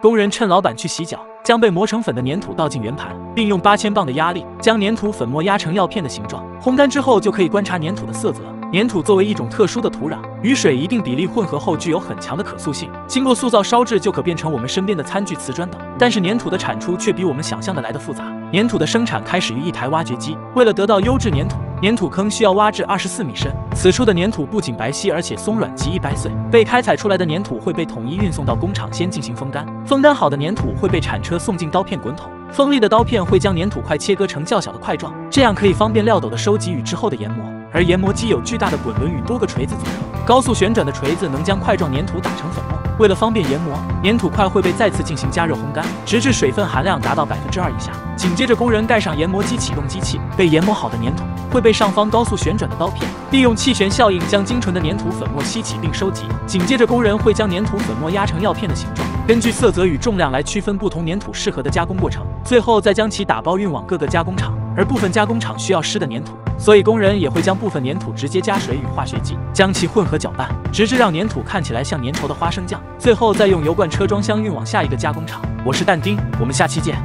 工人趁老板去洗脚，将被磨成粉的粘土倒进圆盘，并用八千磅的压力将粘土粉末压成药片的形状。烘干之后，就可以观察粘土的色泽。粘土作为一种特殊的土壤，与水一定比例混合后具有很强的可塑性，经过塑造烧制就可变成我们身边的餐具、瓷砖等。但是粘土的产出却比我们想象的来的复杂。粘土的生产开始于一台挖掘机，为了得到优质粘土，粘土坑需要挖至二十四米深。此处的粘土不仅白皙，而且松软，极易掰碎。被开采出来的粘土会被统一运送到工厂，先进行风干。风干好的粘土会被铲车送进刀片滚筒，锋利的刀片会将粘土块切割成较小的块状，这样可以方便料斗的收集与之后的研磨。而研磨机有巨大的滚轮与多个锤子组成，高速旋转的锤子能将块状粘土打成粉末。为了方便研磨，粘土块会被再次进行加热烘干，直至水分含量达到百分之二以下。紧接着，工人盖上研磨机，启动机器，被研磨好的粘土会被上方高速旋转的刀片利用气旋效应将精纯的粘土粉末吸起并收集。紧接着，工人会将粘土粉末压成药片的形状，根据色泽与重量来区分不同粘土适合的加工过程，最后再将其打包运往各个加工厂。而部分加工厂需要湿的粘土。所以工人也会将部分粘土直接加水与化学剂，将其混合搅拌，直至让粘土看起来像粘稠的花生酱。最后再用油罐车装箱运往下一个加工厂。我是但丁，我们下期见。